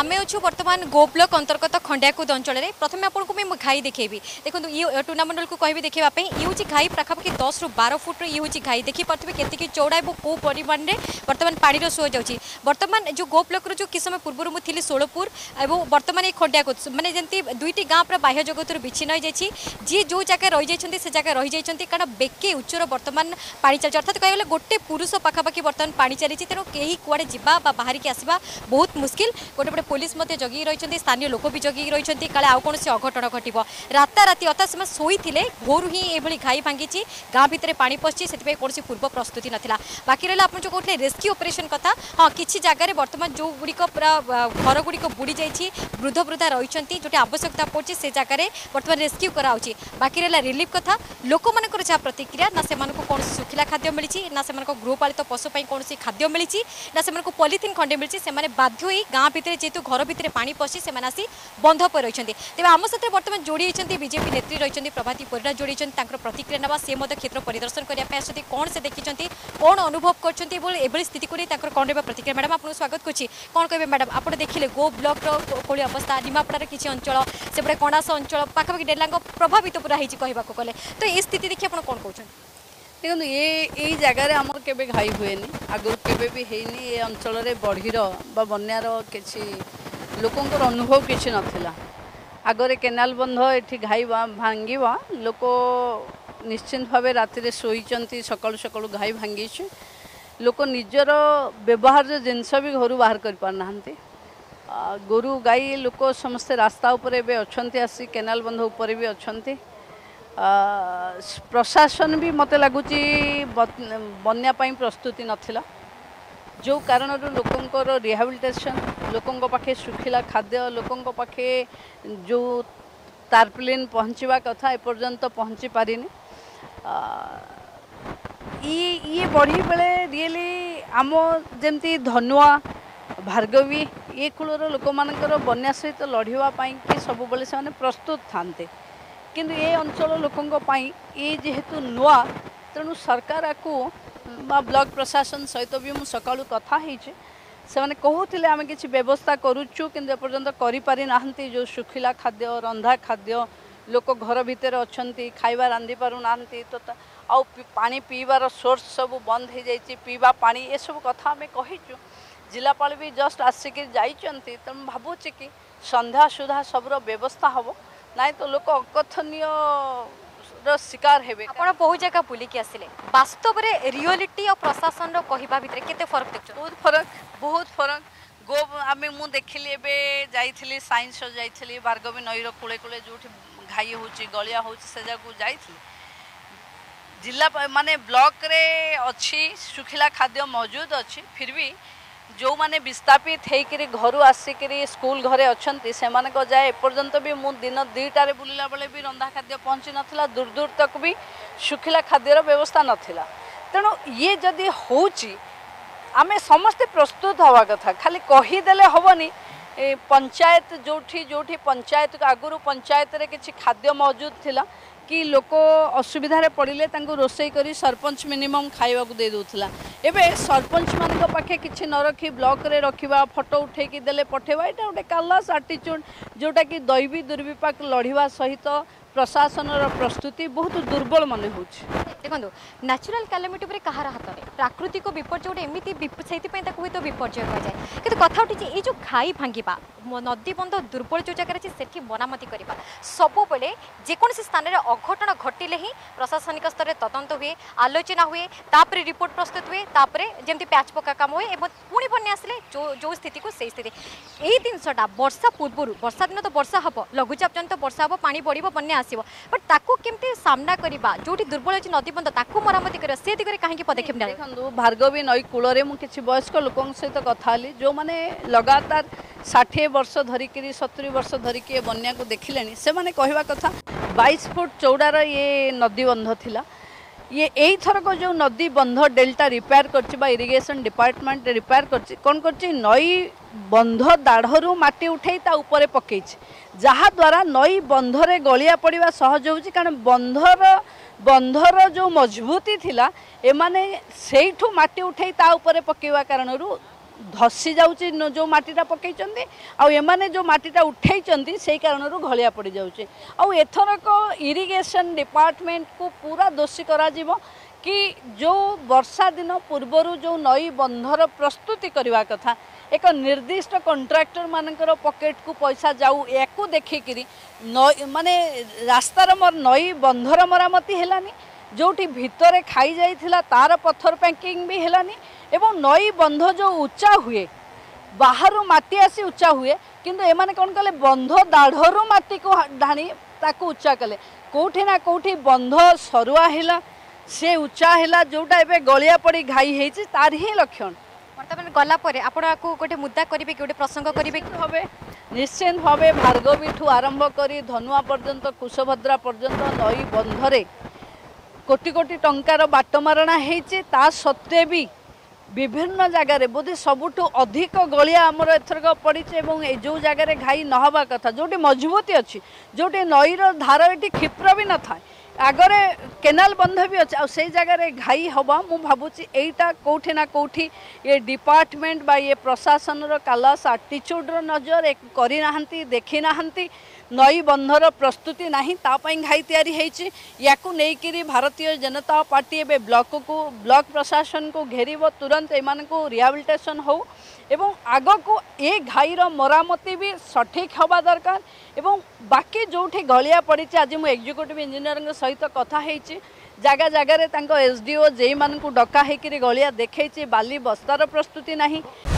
आम अच्छे बर्तमान गो ब्लक अंतर्गत खंडियाकूद अंचल प्रथम आपको मुझे घाई देखेबी देखो ये टूर्णामेंट को कह देखापी ये हूँ घाई पाखापाखी दस रु बार फुट ये हूँ घाई देखिपे के चौड़ा और कौ परिमाण में बर्तमान पानी सो जाऊँगी बर्तमान जो गो ब्लक जो किसी समय पूर्व मुझे सोलपुर और बर्तमान ये खंडियाकूद मैंने जमी दुईट गाँव पूरा बाह्य जगत विच्छिन्न हो जाए जी जो जगह रही जाती से जगह रही जाती कारण बेके उच्चर बर्तमान पा चलती अर्थात कह गोटे पुरुष पाखापाखी बर्तमान पाणी चली तेणु कहीं कूड़े जावा की आसवा बहुत मुस्किल गोटे गोटे পুলিশ মধ্যে জগি রয়েছেন স্থানীয় লোক বি জগি রয়েছেন কালে আউ কোণী অঘটন ঘটব রাতারাতি অর্থাৎ সে শোইলে ভোরু হি এইভাবে ঘাই ভাঙ্গিছি গাঁ ভিতরে পাঁচ পশি সে কোশি পূর্ব প্রস্তুতি নথিলা বাকি রহলে আপনার যে কৌলে রেস্কিউ অপরেসন কথা হ্যাঁ কিছু জায়গায় বর্তমান যেগুড়ি পুরা ঘরগুড়ি বুড়ি যাই বৃদ্ধ বৃদ্ধা রয়েছেন যেটি আবশ্যকতা পড়ছে সে জায়গায় বর্তমানে রেস্কিউ করা হচ্ছে বাকি রহলা রিলিফ কথা ଲୋକମାନଙ୍କର ଯାହା ପ୍ରତିକ୍ରିୟା ନା ସେମାନଙ୍କୁ କୌଣସି ଶୁଖିଲା ଖାଦ୍ୟ ମିଳିଛି ନା ସେମାନଙ୍କ ଗୃହପାଳିତ ପଶୁ ପାଇଁ କୌଣସି খাদ্য ମିଳିଛି না ସେମାନଙ୍କୁ পলিথিন ଖଣ୍ଡେ ମିଳିଛି ସେମାନେ বাধ্য ହୋଇ গাঁ ভিতরে যেহেতু যেহেতু ঘর ভিতরে পাঁচ পশি সে আসি বন্ধ উপরে রয়েছেন তবে আমার সাথে বর্তমানে যোড়িয়েছেন বিজেপি নেত্রী রয়েছেন প্রভাতী পরিডা যোড়িয়েছেন তাঁর প্রতিক্রিয়া নেওয়া সে মধ্যে ক্ষেত্র পরিদর্শন করা আসছেন কোণ সে দেখিছেন কোণ অনুভব করছেন এবং এভাবে স্থিতি নিয়ে তাঁর কোণ রহবা প্রতিক্রিয়া ম্যাডাম আপনার স্বাগত করছি কোণ কে ম্যাডাম আপনার দেখলে গো ব্লকর কোড়ি অবস্থা নিমাপড়ার কিছু অঞ্চল সেপটে কণাস অঞ্চল পাখাপাখি ডেলাঙ্গ প্রভাবিত পুরা হয়েছে কহবাক গেলে তো এই স্থিতি দেখি আপনার কোণ কৌন দেখুন ଏ ଏଇ ଜାଗାରେ ଆମର କେବେ ଘାଇ ହୁଏନି ଆଗରୁ କେବେ ବି ହେଇନି ଏ ଅଞ୍ଚଳରେ ବଢ଼ିର ବା ବନ୍ୟାର କିଛି ଲୋକଙ୍କର ଅନୁଭବ କିଛି ନଥିଲା ଆଗରେ କେନାଲ ବନ୍ଧ ଏଠି ଘାଇବା ଭାଙ୍ଗିବା ଲୋକ ନିଶ୍ଚିନ୍ତ ଭାବେ ରାତିରେ ଶୋଇଛନ୍ତି ସକାଳୁ ସକାଳୁ ଘାଇ ଭାଙ୍ଗିଛି ଲୋକ ନିଜର ବ୍ୟବହାର୍ଯ୍ୟ ଜିନିଷ ବି ଘରୁ ବାହାର କରିପାରୁନାହାନ୍ତି ଗୋରୁ ଗାଈ ଲୋକ ସମସ୍ତେ ରାସ୍ତା ଉପରେ ଏବେ ଅଛନ୍ତି ଆସି କେନାଲ ବନ୍ଧ ଉପରେ ବି ଅଛନ୍ତି ପ୍ରଶାସନ ବି ମୋତେ ଲାଗୁଛି ବନ୍ୟା ପାଇଁ ପ୍ରସ୍ତୁତି ନଥିଲା ଯେଉଁ କାରଣରୁ ଲୋକଙ୍କର ରିହାବିଲିଟେସନ୍ ଲୋକଙ୍କ ପାଖେ ଶୁଖିଲା ଖାଦ୍ୟ ଲୋକଙ୍କ ପାଖେ ଯେଉଁ ତାର୍ପଲିନ୍ ପହଞ୍ଚିବା କଥା ଏପର୍ଯ୍ୟନ୍ତ ପହଞ୍ଚି ପାରିନି ଇଏ ଇଏ ବଢ଼ି ବେଳେ ରିଏଲି ଆମ ଯେମିତି ଧନୁଆ ଭାର୍ଗବୀ ଏ କୂଳର ଲୋକମାନଙ୍କର ବନ୍ୟା ସହିତ ଲଢ଼ିବା ପାଇଁକି ସବୁବେଳେ ସେମାନେ ପ୍ରସ୍ତୁତ ଥାଆନ୍ତି କିନ୍ତୁ ଏ ଅଞ୍ଚଳ ଲୋକଙ୍କ ପାଇଁ ଏ ଯେହେତୁ ନୂଆ ତେଣୁ ସରକାର ଆକୁ ବା ବ୍ଲକ୍ ପ୍ରଶାସନ ସହିତ ବି ମୁଁ ସକାଳୁ କଥା ହେଇଛି ସେମାନେ କହୁଥିଲେ ଆମେ କିଛି ବ୍ୟବସ୍ଥା କରୁଛୁ କିନ୍ତୁ ଏପର୍ଯ୍ୟନ୍ତ କରିପାରିନାହାନ୍ତି ଯେଉଁ ଶୁଖିଲା ଖାଦ୍ୟ ରନ୍ଧା ଖାଦ୍ୟ ଲୋକ ଘର ଭିତରେ ଅଛନ୍ତି ଖାଇବା ରାନ୍ଧି ପାରୁନାହାନ୍ତି ତ ଆଉ ପାଣି ପିଇବାର ସୋର୍ସ ସବୁ ବନ୍ଦ ହେଇଯାଇଛି ପିଇବା ପାଣି ଏସବୁ କଥା ଆମେ କହିଛୁ ଜିଲ୍ଲାପାଳ ବି ଜଷ୍ଟ ଆସିକି ଯାଇଛନ୍ତି ତେଣୁ ଭାବୁଛି କି ସନ୍ଧ୍ୟା ସୁଦ୍ଧା ସବୁର ବ୍ୟବସ୍ଥା ହେବ ନାଇଁ ତ ଲୋକ ଅକଥନୀୟର ଶିକାର ହେବେ ଆପଣ ବହୁ ଜାଗା ବୁଲିକି ଆସିଲେ ବାସ୍ତବରେ ରିଅଲିଟି ଆଉ ପ୍ରଶାସନର କହିବା ଭିତରେ କେତେ ଫରକ ଦେଖୁଛନ୍ତି ବହୁତ ଫରକ ବହୁତ ଫରକ ଗୋ ଆମେ ମୁଁ ଦେଖିଲି ଏବେ ଯାଇଥିଲି ସାଇନ୍ସ ଯାଇଥିଲି ଭାର୍ଗବୀ ନଈର କୂଳେ କୂଳେ ଯେଉଁଠି ଘାଇ ହେଉଛି ଗଳିଆ ହେଉଛି ସେ ଜାଗାକୁ ଯାଇଥିଲି ଜିଲ୍ଲା ମାନେ ବ୍ଲକରେ ଅଛି ଶୁଖିଲା ଖାଦ୍ୟ ମହଜୁଦ ଅଛି ଫିର୍ ବି ଯେଉଁମାନେ ବିସ୍ଥାପିତ ହେଇକରି ଘରୁ ଆସିକରି ସ୍କୁଲ ଘରେ ଅଛନ୍ତି ସେମାନଙ୍କ ଯାଏ ଏପର୍ଯ୍ୟନ୍ତ ବି ମୁଁ ଦିନ ଦୁଇଟାରେ ବୁଲିଲା ବେଳେ ବି ରନ୍ଧା ଖାଦ୍ୟ ପହଞ୍ଚି ନଥିଲା ଦୂର ଦୂର ତକ ବି ଶୁଖିଲା ଖାଦ୍ୟର ବ୍ୟବସ୍ଥା ନଥିଲା ତେଣୁ ଇଏ ଯଦି ହେଉଛି ଆମେ ସମସ୍ତେ ପ୍ରସ୍ତୁତ ହେବା କଥା ଖାଲି କହିଦେଲେ ହେବନି ପଞ୍ଚାୟତ ଯେଉଁଠି ଯେଉଁଠି ପଞ୍ଚାୟତକୁ ଆଗରୁ ପଞ୍ଚାୟତରେ କିଛି ଖାଦ୍ୟ ମହଜୁଦ ଥିଲା कि लोक असुविधार पढि तोसै कि एबे मिनमम खाइवाकैदेउला ए सरपञ्चे कि नरखि ब्लक रकि फटो उठैक दे पठा एटा गएर कालास आटिच्युड जोटा कि दैवी दुर्विपाक लडिया सहित ପ୍ରଶାସନର ପ୍ରସ୍ତୁତି ବହୁତ ଦୁର୍ବଳ ମନେ ହେଉଛି ଦେଖନ୍ତୁ ନ୍ୟାଚୁରାଲ କାଲାମିଟି ଉପରେ କାହାର ହାତରେ ପ୍ରାକୃତିକ ବିପର୍ଯ୍ୟୟ ଗୋଟେ ଏମିତି ସେଇଥିପାଇଁ ତାକୁ ହୁଏତ ବିପର୍ଯ୍ୟୟ କୁହାଯାଏ କିନ୍ତୁ କଥା ଉଠିଛି ଏଇ ଯେଉଁ ଘାଇ ଭାଙ୍ଗିବା ନଦୀବନ୍ଧ ଦୁର୍ବଳ ଯେଉଁ ଜାଗାରେ ଅଛି ସେଠି ମରାମତି କରିବା ସବୁବେଳେ ଯେକୌଣସି ସ୍ଥାନରେ ଅଘଟଣ ଘଟିଲେ ହିଁ ପ୍ରଶାସନିକ ସ୍ତରରେ ତଦନ୍ତ ହୁଏ ଆଲୋଚନା ହୁଏ ତାପରେ ରିପୋର୍ଟ ପ୍ରସ୍ତୁତ ହୁଏ ତାପରେ ଯେମିତି ପ୍ୟାଚ୍ ପକା କାମ ହୁଏ ଏବଂ বন্যা আসলে যে স্থিতি সেই স্থিতি এই জিনিসটা বর্ষা পূর্বর বর্ষা দিন তো বর্ষা হব লঘুচাপ জন্য তো বর্ষা হব পা বড় বন্যা আসব বট তাকে কেমি সামনা করা যেটি দুর্বল হচ্ছে নদীবন্ধ তাকে মরামতি করা সে দিগরে কাহি পদক্ষেপ নেওয়া দেখুন ভার্গবী নଈ কূলরে মু কিছু বয়স্ক লোক সহ কথা হলি যে লগাতার ষাঠিয়ে বর্ষ ধরিকি সতুরি বর্ষ ধরিকি বন্যাকে দেখলে সে কহা কথা বাইশ ফুট চৌড়ার ইয়ে নদীবন্ধ লা ଇଏ ये यही थरक जो नदी बंध डेल्टा रिपेयर करिगेसन डिपार्टमेंट रिपेयर କରିଛି କଣ କରିଛି ନଈ ବନ୍ଧ ଦାଢ଼ରୁ ମାଟି ଉଠାଇ ତା ଉପରେ ପକାଇଛି ଯାହାଦ୍ୱାରା ନଈ ବନ୍ଧରେ ଗଳିଆ ପଡ଼ିବା ସହଜ ହେଉଛି କାରଣ ବନ୍ଧର ବନ୍ଧର ଯେଉଁ ମଜବୁତି ଥିଲା ଏମାନେ ସେଇଠୁ ମାଟି ଉଠାଇ ତା ଉପରେ ପକାଇବା କାରଣରୁ ধসি যাচ্ছে যে মাটিটা পকাইছেন আনে যে মাটিটা উঠাইছেন সেই কারণর ঘড়িয়া পড়ে যাচ্ছে আথরক ইরিগেসন ডিপার্টমেন্ট কু পুরা দোষী করা যাব কি যে বর্ষা দিন পূর্বর যে নই বন্ধর প্রস্তুতি করা কথা এক নির্দিষ্ট কন্ট্রাক্টর পকেট কু পয়সা যাও একু দেখি নই মানে রাস্তার নই বন্ধর মরামতি হলানি ଯେଉଁଠି ଭିତରେ ଖାଇଯାଇଥିଲା ତା'ର ପଥର ପ୍ୟାକିଂ ବି ହେଲାନି ଏବଂ ନଈ ବନ୍ଧ ଯେଉଁ ଉଚ୍ଚା ହୁଏ ବାହାରୁ ମାଟି ଆସି ଉଚ୍ଚା ହୁଏ କିନ୍ତୁ ଏମାନେ କ'ଣ କଲେ ବନ୍ଧ ଦାଢ଼ରୁ ମାଟିକୁ ଢାଣି ତାକୁ ଉଚ୍ଚା କଲେ କେଉଁଠି ନା କେଉଁଠି ବନ୍ଧ ସରୁଆ ହେଲା ସେ ଉଚ୍ଚା ହେଲା ଯେଉଁଟା ଏବେ ଗଳିଆ ପଡ଼ି ଘାଇ ହେଇଛି ତାର ହିଁ ଲକ୍ଷଣ বর্তমান গলা পরে আপনার গোটে মুদা করবে কি গোটে প্রসঙ্গ করবে কি হবে নিশ্চিত ভাবে ভার্গবীঠু আরম্ভ করে ধনুয়া পর্যন্ত কুশভদ্রা পর্যন্ত নই বন্ধরে কোটি কোটি টঙ্কার বাটমারণা হয়েছে তা সত্ত্বে বি বিভিন্ন জায়গায় বোধে সবুঠু অধিক গলিয়া আমার এথরক পড়ছে এবং এই যে জায়গায় ঘাই নহবা কথা যেটি মজবুতি অছি যেটি নইর ধার এটি ক্ষিপ্র বি নথায় আগরে কেনাল বন্ধ বি অছে সেই জায়গায় ঘাই হব মু ভাবুছি এইটা কোঠি না কোঠি এ ডিপার্টমেন্ট বা ইয়ে প্রশাসনর কালাস আটিচ্ୟୁডর নজর করে না দেখি না নই বন্ধর প্রস্তুতি না তাপাই ঘাই তৈরি হয়েছি ইয়াকু নেইকি ভারতীয় জনতা পার্টি এবে ব্লককু ব্লক প্রশাসন কু ঘেরিব তুরন্ত এমানকু রিহাবিলিটেসন হোক এবং আগকু এ ঘাইর মরামতি বি সঠিক হওয়া দরকার এবং বাকি যেটি গলিয়া পড়ছে আজ মু এক্সিকুটিভ ইঞ্জিনিয়র সহিত কথা হয়েছি জায়গা জায়গায় তাঁর এসডিও যেই মানুষ ডকা হইকি গলিয়া দেখেছি বালি বস্তার প্রস্তুতি না